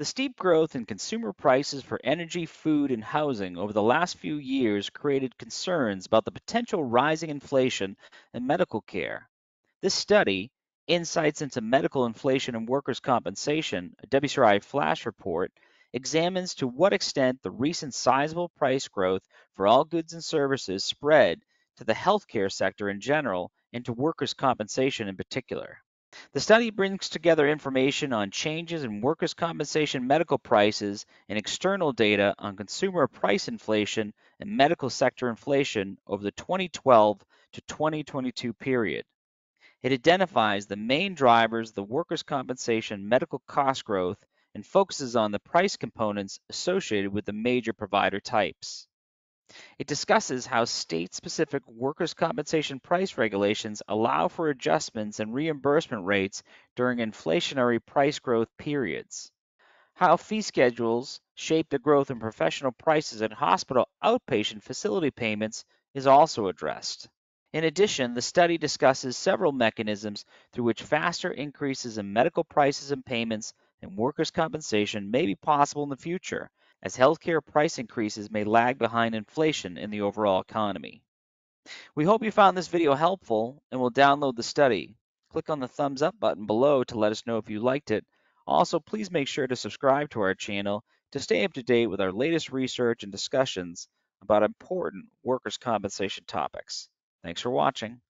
The steep growth in consumer prices for energy, food, and housing over the last few years created concerns about the potential rising inflation in medical care. This study, Insights into Medical Inflation and Workers' Compensation, a WCRI flash report, examines to what extent the recent sizable price growth for all goods and services spread to the healthcare sector in general and to workers' compensation in particular. The study brings together information on changes in workers' compensation medical prices and external data on consumer price inflation and medical sector inflation over the 2012 to 2022 period. It identifies the main drivers of the workers' compensation medical cost growth and focuses on the price components associated with the major provider types. It discusses how state-specific workers' compensation price regulations allow for adjustments and reimbursement rates during inflationary price growth periods. How fee schedules shape the growth in professional prices and hospital outpatient facility payments is also addressed. In addition, the study discusses several mechanisms through which faster increases in medical prices and payments and workers' compensation may be possible in the future, as healthcare price increases may lag behind inflation in the overall economy. We hope you found this video helpful and will download the study. Click on the thumbs up button below to let us know if you liked it. Also, please make sure to subscribe to our channel to stay up to date with our latest research and discussions about important workers' compensation topics. Thanks for watching.